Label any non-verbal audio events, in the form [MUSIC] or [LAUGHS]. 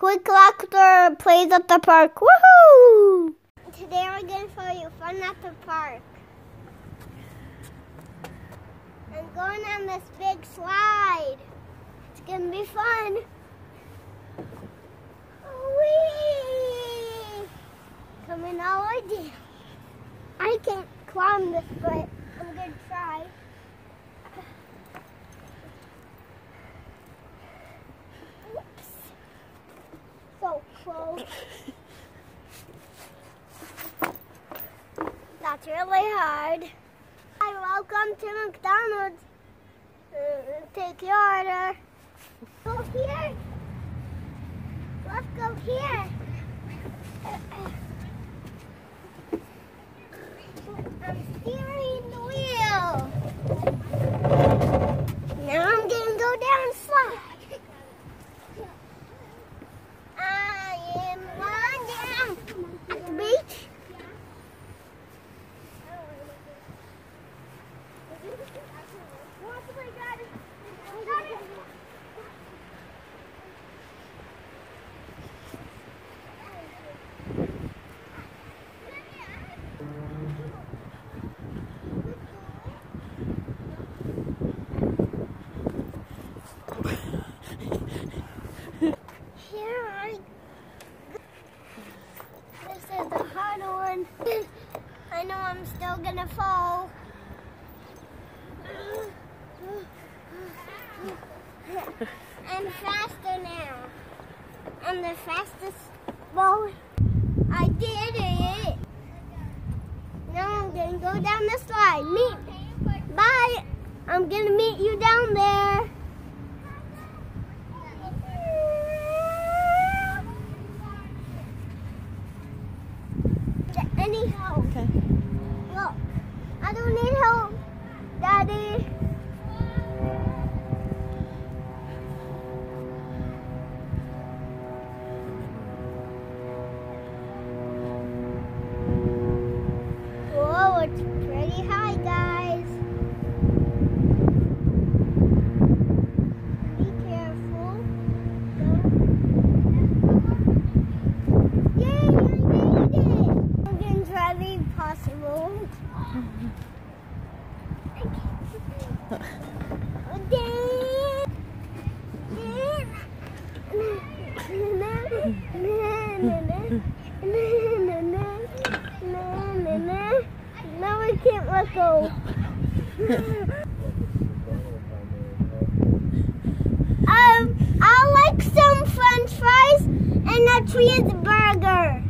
toy collector plays at the park. Woohoo! Today we're going to show you fun at the park. I'm going on this big slide. It's going to be fun. Whee! Coming all the way down. I can't climb this, but I'm going to try. That's really hard. Hi, welcome to McDonald's. Uh, take your order. Go here. Let's go here. [LAUGHS] I'm the wheel. Now I'm gonna go down and slide. I am lying down at the beach. Here I This is the hard one. I know I'm still gonna fall. I'm faster now. I'm the fastest boy. I did it. Now I'm gonna go down the slide. Meet. Bye. I'm gonna meet you down there. Any help? Okay. Look, I don't need help, Daddy. Go. um, I like some French fries and a cheeseburger.